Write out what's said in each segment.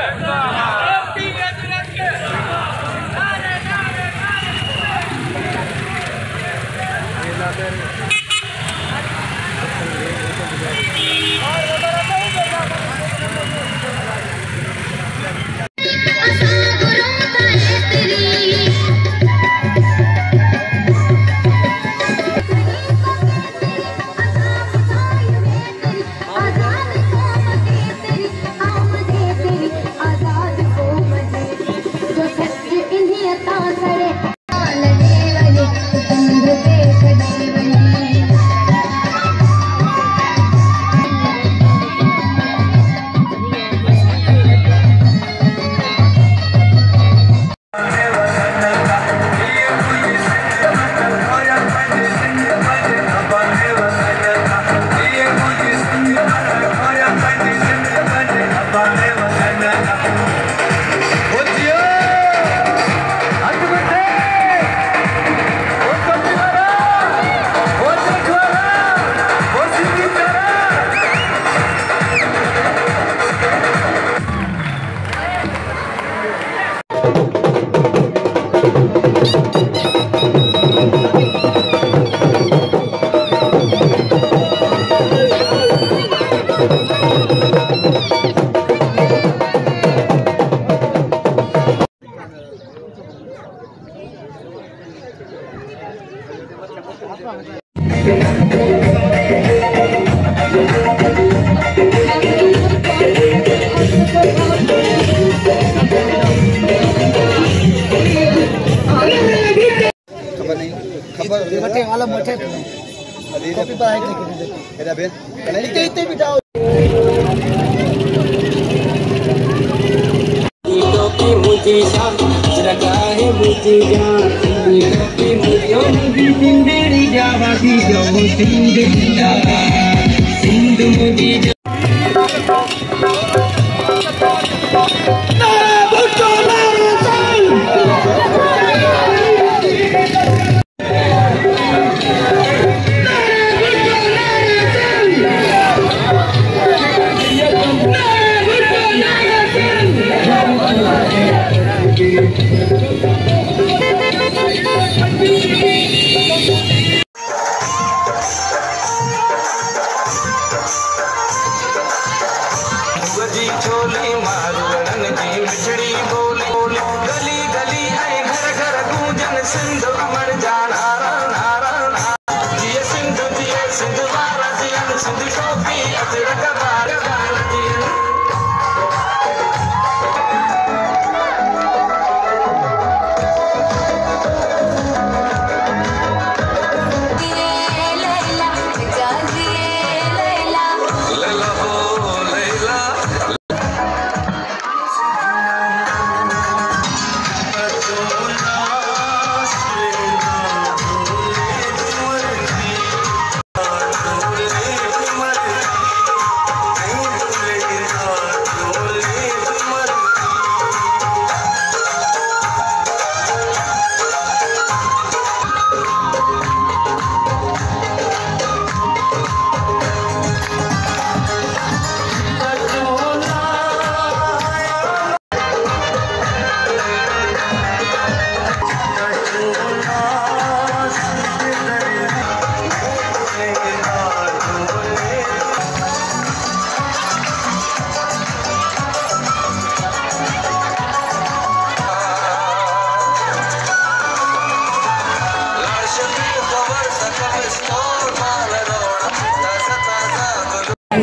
Yeah. Sindh मुझे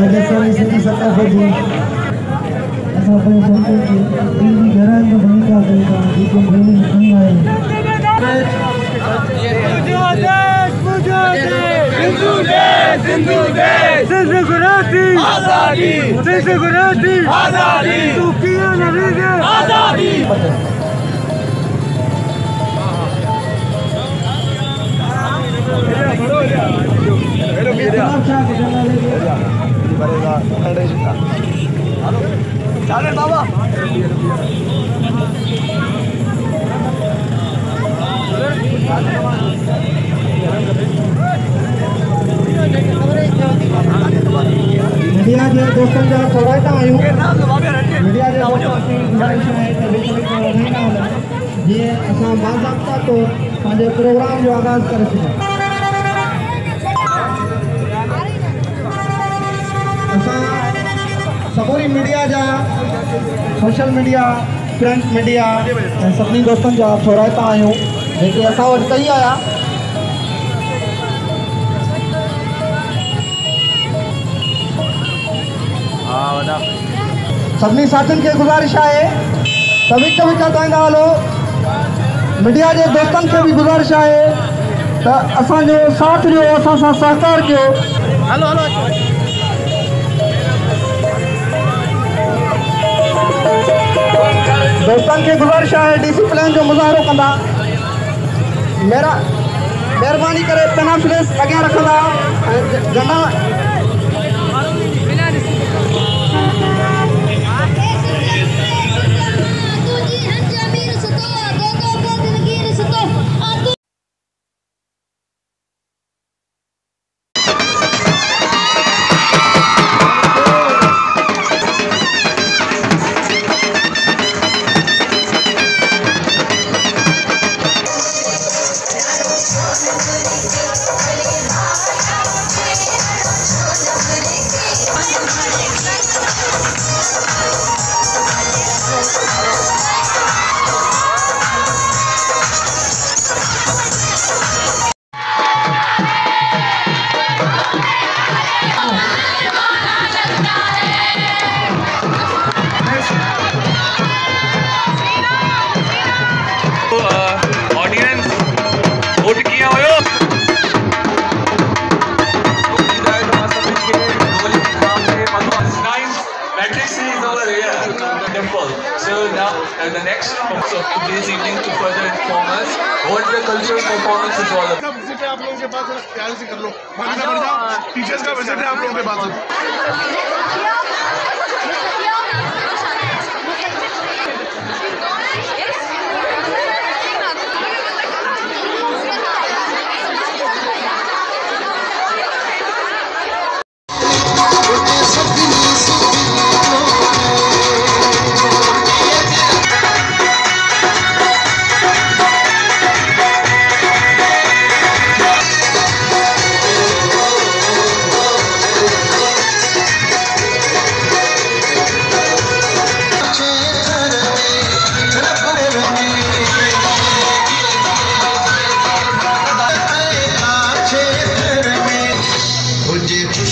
راجسٿان سنڌي ستا کوجي اسان پنهنجي سنتن کي پنهنجي گهرن ۾ ڀومڪا ڪئي ٿا جيڪو ڀيڻي کڻي آهن اسلام नहीं भरेगा चालेल बाबा। मीडिया जे दोस्तनि जा स्वागत आहियूं मीडिया जे जीअं असां बाज़ाब्ता तौरु पंहिंजे प्रोग्राम जो आगाज़ कर सघूं ميڊيا جا سوشل ميڊيا پرنٽ ميڊيا ۽ سڀني دوستن جا چورائتا آهيون. جيڪي اسان وٽ ڪئي آيا. سڀني ساٿين کي گذارش آهي ته وچ وچ تائيندا هلو ميڊيا جي دوستن کي به گذارش آهي ته اسان جو ساٿ ڏيو اسان سان سهڪار ڪيو دوستن کي گذارش آهي ڊسپلن جو مظاهرو ڪندا. مهرباني ڪري پينافليس اڳيان رکندا. ۽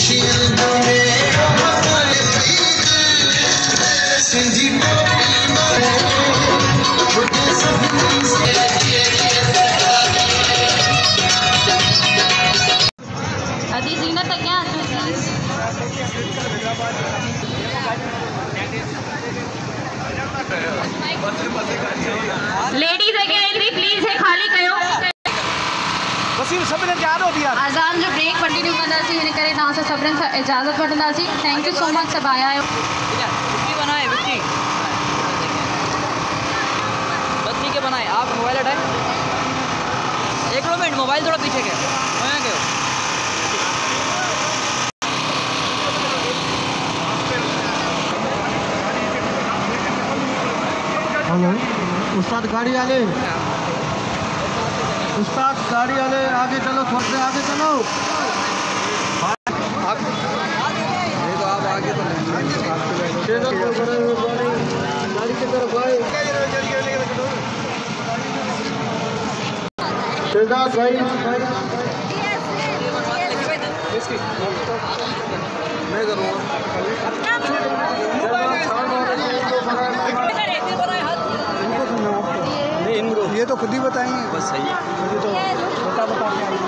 cheering तव्हां सां सभिनीनि सां इजाज़त वठंदासीं थैंक यू सो मच सभु आया आहियो बनाए विक्की बत्ती के बनाए आप मोबाइल हटाए। एक मिनट मोबाइल थोड़ा पीछे के। हेलो उस्ताद गाड़ी वाले। उस्ताद गाड़ी वाले आगे चलो थोड़ा से आगे चलो। गाड़ी की तरफ़ आए। शेहजाद भाई ये तो खुद ही बताएँगे। बस सही बता बता।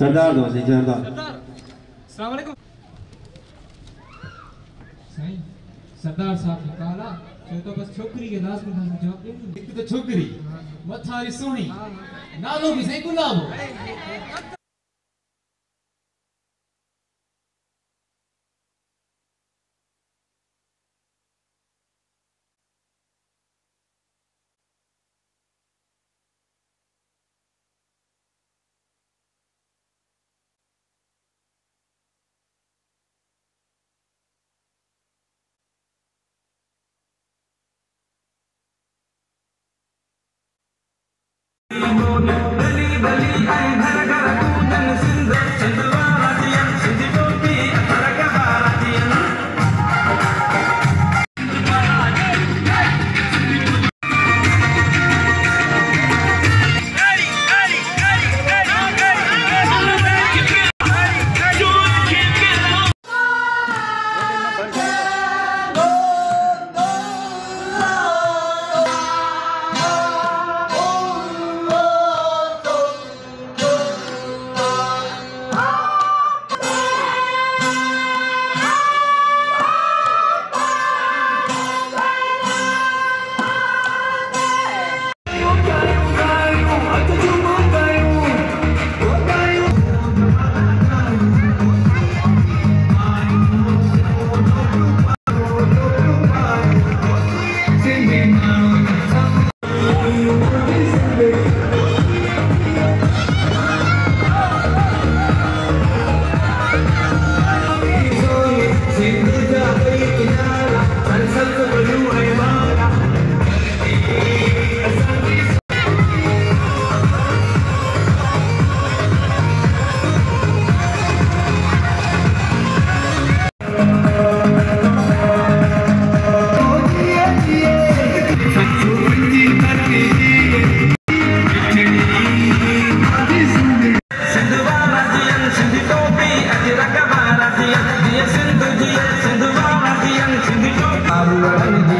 سردار دو صحيح سردار سائين سردار صاحب ڪها چيو ته بس ڇوڪري کي داس ۾ جواب ڏيو هڪ ته ڇوڪري مٿان وري سهڻي نالو به سائين گلاب Amen. Hallelujah.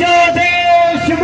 देशे